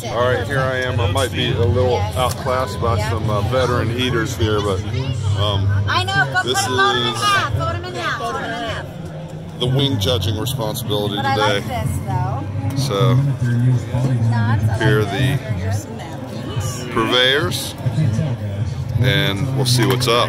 That's it. All right, here I am. I might be a little Yes. outclassed by yep. some uh, veteran eaters here, but um, I know. Go This put them, fold them in half. Fold them in half. Fold them in half. the wing judging responsibility But I today. like this though. So Nuts. Here are the- purveyors, and we'll see what's up.